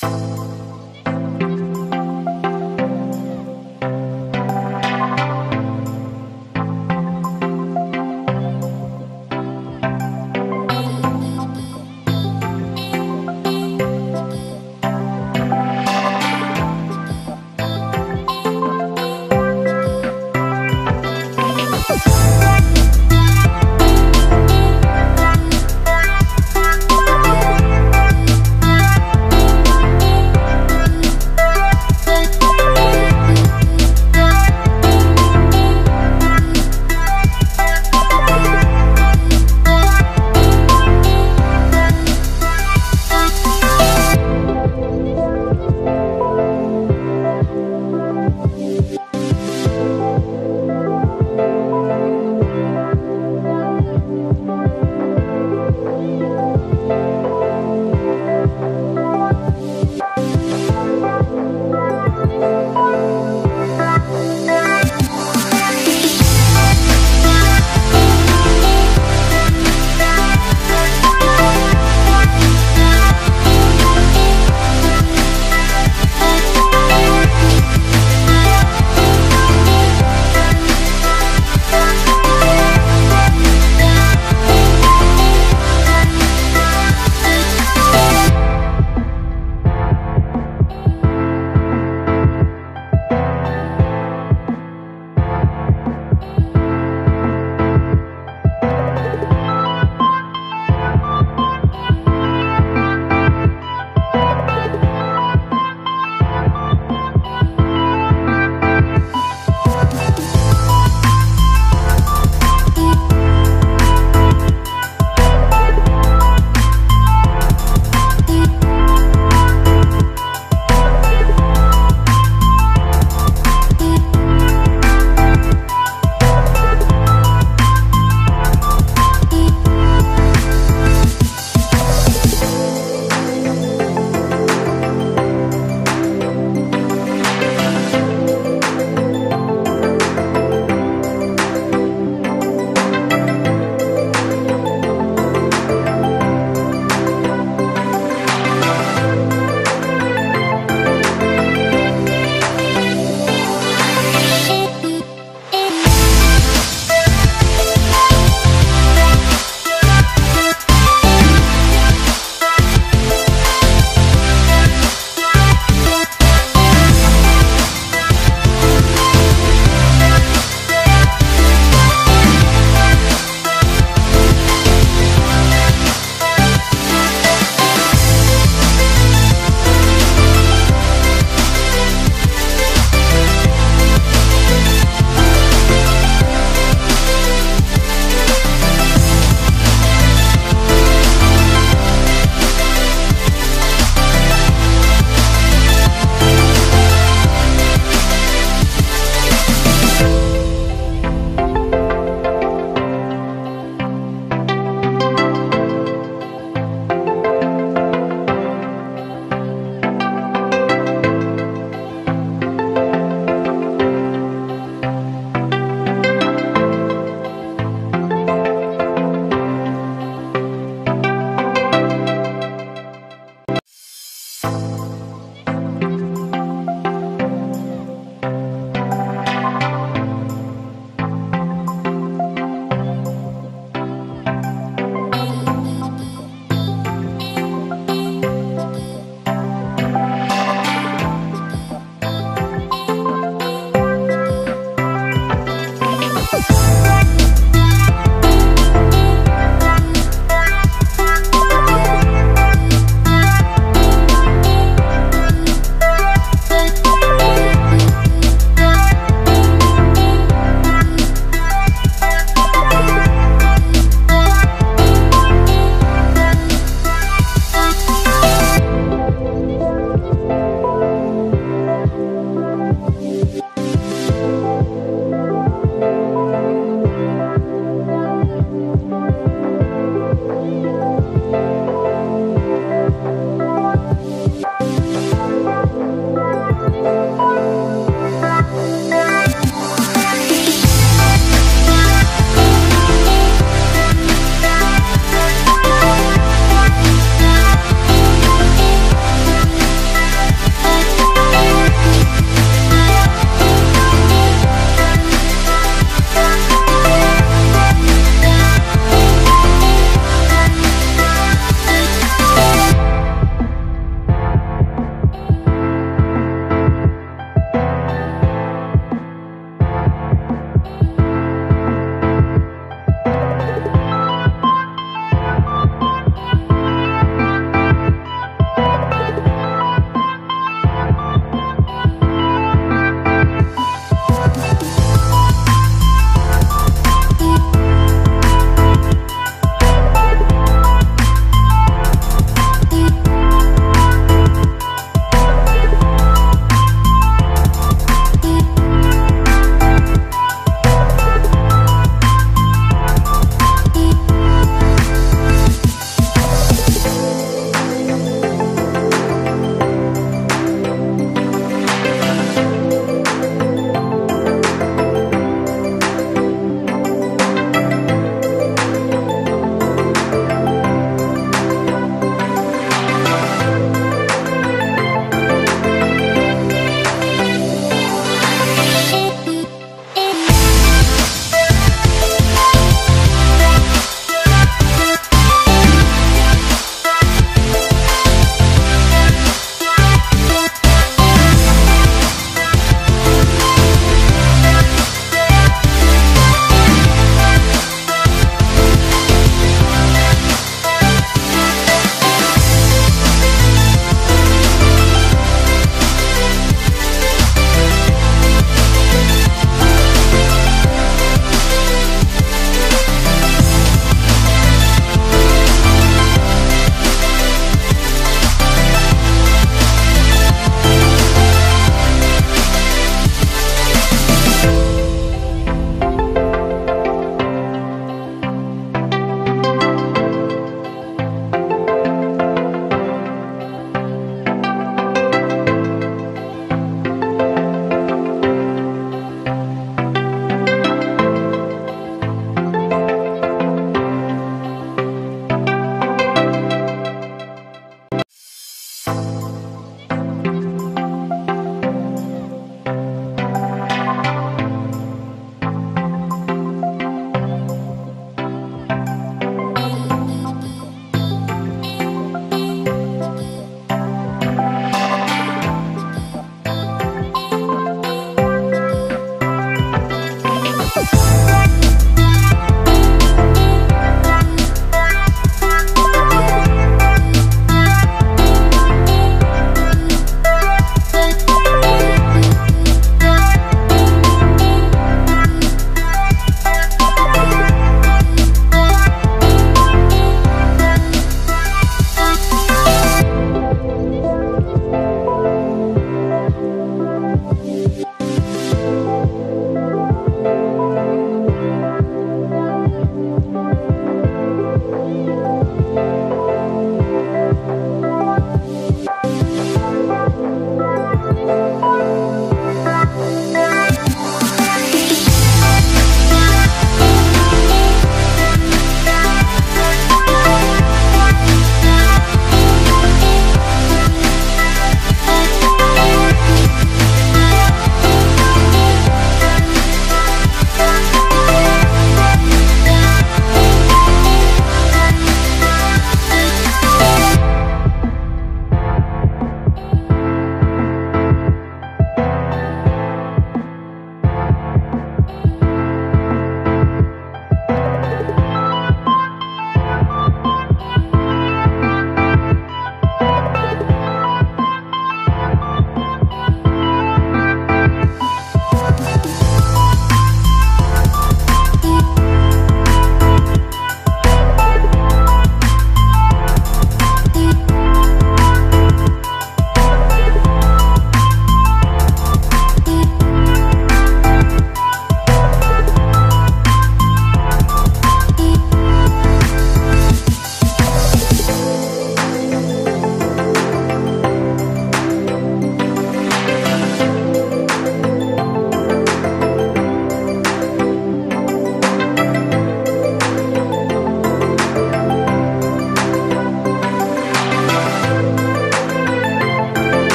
Bye.